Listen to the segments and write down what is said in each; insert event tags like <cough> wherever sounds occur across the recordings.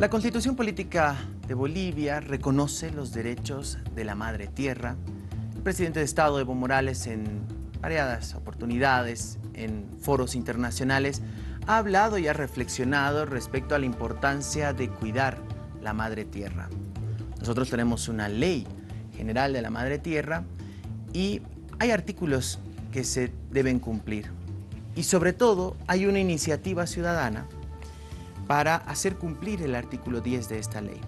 La Constitución Política de Bolivia reconoce los derechos de la madre tierra. El presidente de Estado, Evo Morales, en variadas oportunidades, en foros internacionales, ha hablado y ha reflexionado respecto a la importancia de cuidar la madre tierra. Nosotros tenemos una ley general de la madre tierra y hay artículos que se deben cumplir. Y sobre todo hay una iniciativa ciudadana para hacer cumplir el artículo 10 de esta ley.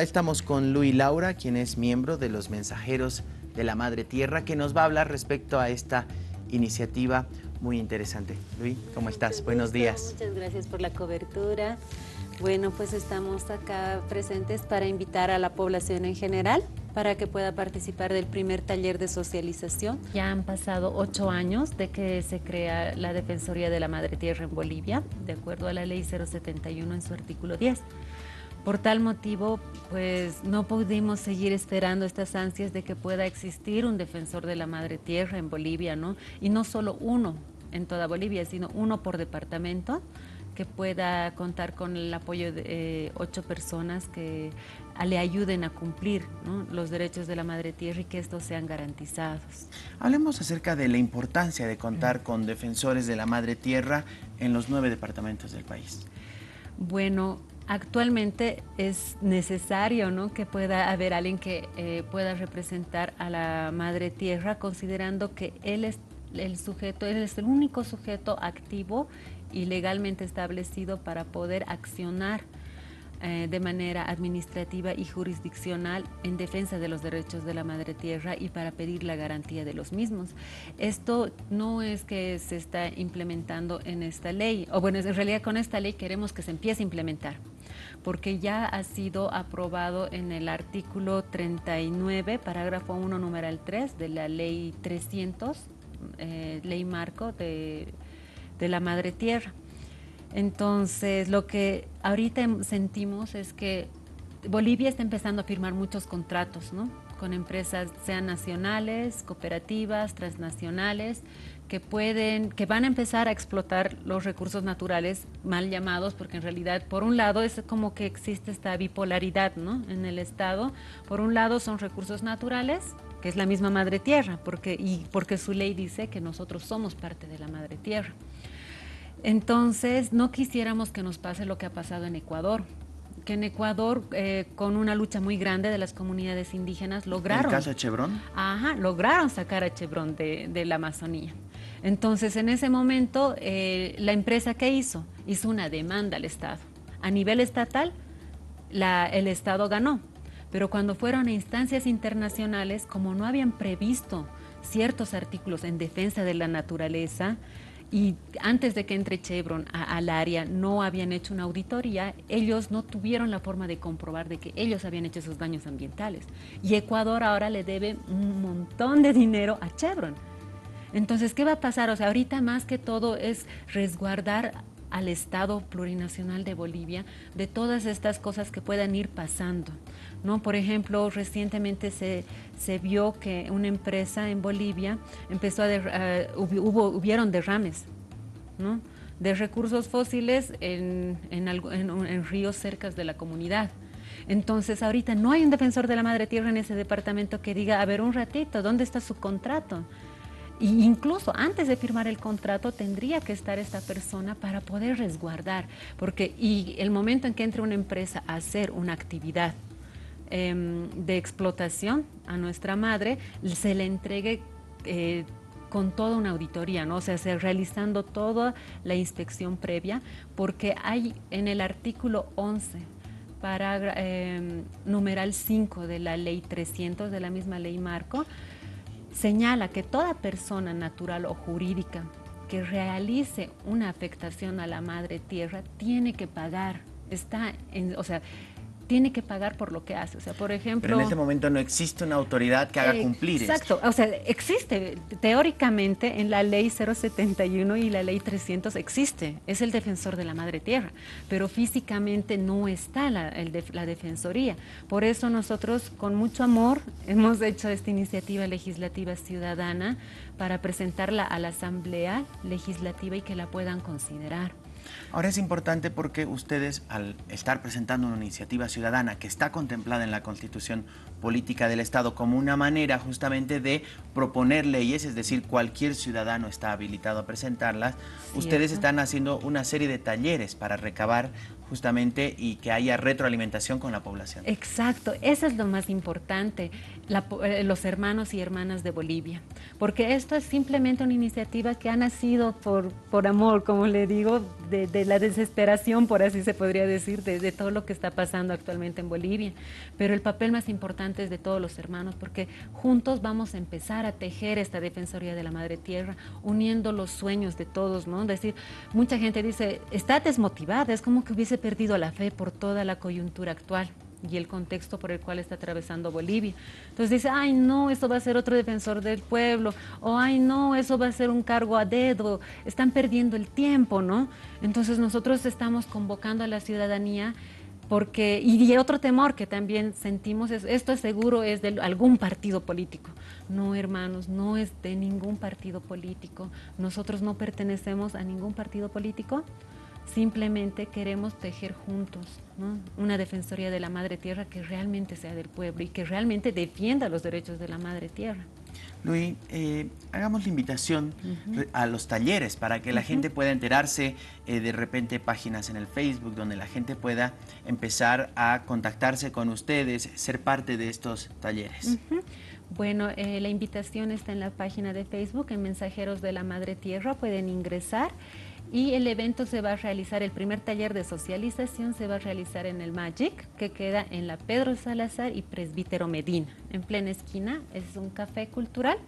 Estamos con Luis Laura, quien es miembro de los mensajeros de la Madre Tierra, que nos va a hablar respecto a esta iniciativa muy interesante. Luis, ¿cómo estás? Buenos días. Muchas gracias por la cobertura. Bueno, pues estamos acá presentes para invitar a la población en general para que pueda participar del primer taller de socialización. Ya han pasado ocho años de que se crea la Defensoría de la Madre Tierra en Bolivia, de acuerdo a la Ley 071 en su artículo 10. Por tal motivo, pues no pudimos seguir esperando estas ansias de que pueda existir un defensor de la madre tierra en Bolivia, ¿no? Y no solo uno en toda Bolivia, sino uno por departamento que pueda contar con el apoyo de eh, ocho personas que le ayuden a cumplir los derechos de la madre tierra y que estos sean garantizados. Hablemos acerca de la importancia de contar con defensores de la madre tierra en los nueve departamentos del país. Bueno, actualmente es necesario ¿no? que pueda haber alguien que eh, pueda representar a la madre tierra, considerando que él es el sujeto, él es el único sujeto activo y legalmente establecido para poder accionar eh, de manera administrativa y jurisdiccional en defensa de los derechos de la madre tierra y para pedir la garantía de los mismos. Esto no es que se está implementando en esta ley, o bueno, en realidad con esta ley queremos que se empiece a implementar, porque ya ha sido aprobado en el artículo 39, parágrafo 1, numeral 3 de la ley 300, eh, ley marco de, de la madre tierra. Entonces, lo que ahorita sentimos es que Bolivia está empezando a firmar muchos contratos, ¿no? Con empresas, sean nacionales, cooperativas, transnacionales, que pueden, que van a empezar a explotar los recursos naturales mal llamados, porque en realidad, por un lado, es como que existe esta bipolaridad, ¿no? En el Estado. Por un lado son recursos naturales, que es la misma madre tierra, porque, y porque su ley dice que nosotros somos parte de la madre tierra. Entonces, no quisiéramos que nos pase lo que ha pasado en Ecuador, que en Ecuador, eh, con una lucha muy grande de las comunidades indígenas, lograron... ¿En el caso de Chevron? Ajá, lograron sacar a Chevron de, la Amazonía. Entonces, en ese momento, eh, la empresa que hizo, hizo una demanda al Estado. A nivel estatal, el Estado ganó, pero cuando fueron a instancias internacionales, como no habían previsto ciertos artículos en defensa de la naturaleza, y antes de que entre Chevron al área no habían hecho una auditoría, ellos no tuvieron la forma de comprobar de que ellos habían hecho esos daños ambientales. Y Ecuador ahora le debe un montón de dinero a Chevron. Entonces, ¿qué va a pasar? O sea, ahorita más que todo es resguardar al Estado plurinacional de Bolivia de todas estas cosas que puedan ir pasando. ¿no? Por ejemplo, recientemente se, se vio que una empresa en Bolivia empezó a, hubo, hubieron derrames ¿no? de recursos fósiles en, en, en ríos cercas de la comunidad. Entonces, ahorita no hay un defensor de la madre tierra en ese departamento que diga, a ver, un ratito, ¿dónde está su contrato? Incluso antes de firmar el contrato tendría que estar esta persona para poder resguardar, porque y el momento en que entre una empresa a hacer una actividad em, de explotación a nuestra madre, se le entregue eh, con toda una auditoría, ¿no? O sea, realizando toda la inspección previa, porque hay en el artículo 11 para em, numeral 5 de la ley 300 de la misma ley marco, señala que toda persona natural o jurídica que realice una afectación a la madre tierra tiene que pagar. Está en, o sea, tiene que pagar por lo que hace. O sea, por ejemplo... Pero en este momento no existe una autoridad que haga eh, cumplir Exacto. O sea, existe. Teóricamente en la ley 071 y la ley 300 existe. Es el defensor de la madre tierra. Pero físicamente no está la, la defensoría. Por eso nosotros con mucho amor hemos hecho esta iniciativa legislativa ciudadana para presentarla a la Asamblea Legislativa y que la puedan considerar. Ahora es importante porque ustedes, al estar presentando una iniciativa ciudadana que está contemplada en la Constitución política del Estado como una manera justamente de proponer leyes, es decir, cualquier ciudadano está habilitado a presentarlas, ustedes están haciendo una serie de talleres para recabar justamente y que haya retroalimentación con la población. Exacto, eso es lo más importante, eh, los hermanos y hermanas de Bolivia, porque esto es simplemente una iniciativa que ha nacido por, por amor, como le digo, de, la desesperación, por así se podría decir, de, de, todo lo que está pasando actualmente en Bolivia. Pero el papel más importante es de todos los hermanos, porque juntos vamos a empezar a tejer esta Defensoría de la Madre Tierra, uniendo los sueños de todos, ¿no? Es decir, mucha gente dice, está desmotivada, es como que hubiese perdido la fe por toda la coyuntura actual y el contexto por el cual está atravesando Bolivia. Entonces dice, ay no, eso va a ser otro defensor del pueblo, o ay no, eso va a ser un cargo a dedo, están perdiendo el tiempo, ¿no? Entonces nosotros estamos convocando a la ciudadanía porque, y otro temor que también sentimos es, esto es seguro es de algún partido político. No, hermanos, no es de ningún partido político. Nosotros no pertenecemos a ningún partido político Simplemente queremos tejer juntos una defensoría de la madre tierra que realmente sea del pueblo y que realmente defienda los derechos de la madre tierra. Luis, eh, hagamos la invitación a los talleres para que la gente pueda enterarse eh, de repente páginas en el Facebook donde la gente pueda empezar a contactarse con ustedes, ser parte de estos talleres. Bueno, eh, la invitación está en la página de Facebook, en Mensajeros de la Madre Tierra, pueden ingresar y el evento se va a realizar, el primer taller de socialización se va a realizar en el Magic, que queda en la Pedro Salazar y Presbítero Medina, en plena esquina, es un café cultural.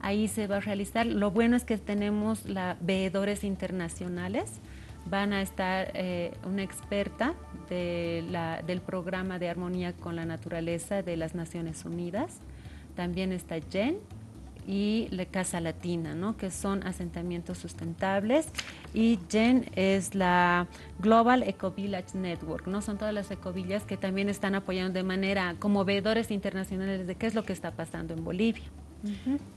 Ahí se va a realizar. Lo bueno es que tenemos la veedores internacionales. Van a estar eh, una experta del programa de armonía con la naturaleza de las Naciones Unidas. También está Jen, y la Casa Latina, ¿no? que son asentamientos sustentables. Y GEN es la Global Eco Village Network, ¿no? son todas las ecovillas que también están apoyando de manera como veedores internacionales de qué es lo que está pasando en Bolivia.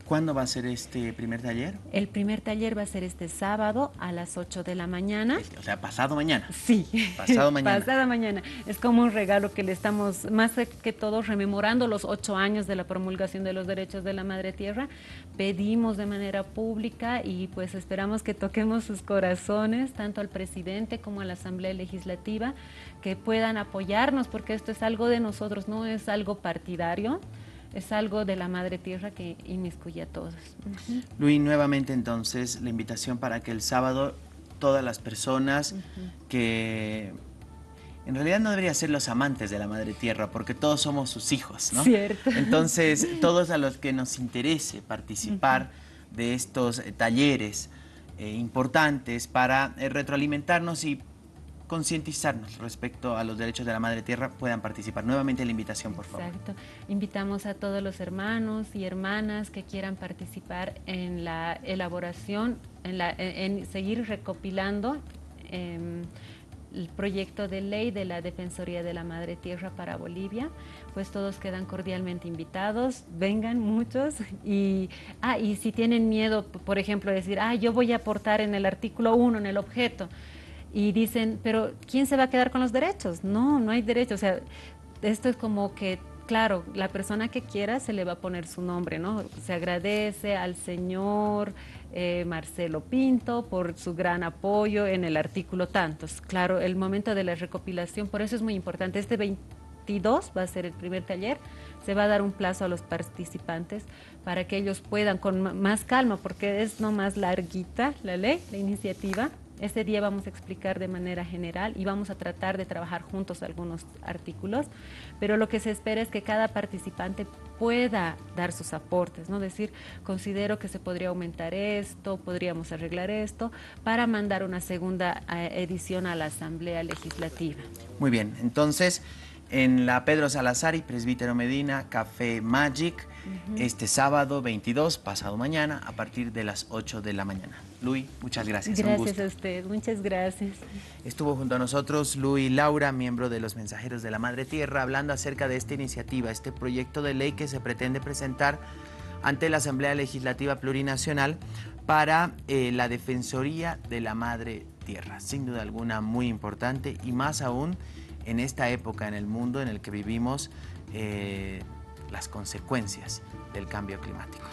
¿Cuándo va a ser este primer taller? El primer taller va a ser este sábado a las 8 de la mañana. O sea, pasado mañana. Sí. Pasado <laughs> mañana. pasado mañana. Es como un regalo que le estamos, más que todo, rememorando los ocho años de la promulgación de los derechos de la Madre Tierra. Pedimos de manera pública y pues esperamos que toquemos sus corazones, tanto al presidente como a la Asamblea Legislativa, que puedan apoyarnos, porque esto es algo de nosotros, no es algo partidario es algo de la madre tierra que inmiscuye a todos. Luis, nuevamente entonces la invitación para que el sábado todas las personas que en realidad no deberían ser los amantes de la madre tierra porque todos somos sus hijos, ¿no? Cierto. Entonces, <laughs> todos a los que nos interese participar de estos eh, talleres eh, importantes para eh, retroalimentarnos y concientizarnos respecto a los derechos de la madre tierra puedan participar. Nuevamente la invitación, por favor. Exacto. Invitamos a todos los hermanos y hermanas que quieran participar en la elaboración, en, la, en seguir recopilando em, el proyecto de ley de la Defensoría de la Madre Tierra para Bolivia, pues todos quedan cordialmente invitados, vengan muchos y, ah, y si tienen miedo, por ejemplo, decir, ah, yo voy a aportar en el artículo 1, en el objeto, y dicen, pero ¿quién se va a quedar con los derechos? No, no hay derechos. O sea, esto es como que, claro, la persona que quiera se le va a poner su nombre, ¿no? Se agradece al señor eh, Marcelo Pinto por su gran apoyo en el artículo tantos. Claro, el momento de la recopilación, por eso es muy importante. Este 22 va a ser el primer taller. Se va a dar un plazo a los participantes para que ellos puedan con más calma, porque es no más larguita la ley, la iniciativa, este día vamos a explicar de manera general y vamos a tratar de trabajar juntos algunos artículos, pero lo que se espera es que cada participante pueda dar sus aportes, ¿no? Decir, considero que se podría aumentar esto, podríamos arreglar esto, para mandar una segunda eh, edición a la Asamblea Legislativa. Muy bien, entonces en la Pedro Salazar y Presbítero Medina, Café Magic, este sábado 22, pasado mañana, a partir de las 8 de la mañana. Luis, muchas gracias. Gracias a usted, muchas gracias. Estuvo junto a nosotros Luis Laura, miembro de los Mensajeros de la Madre Tierra, hablando acerca de esta iniciativa, este proyecto de ley que se pretende presentar ante la Asamblea Legislativa Plurinacional para eh, la Defensoría de la Madre Tierra. Sin duda alguna muy importante y más aún en esta época en el mundo en el que vivimos eh, las consecuencias del cambio climático.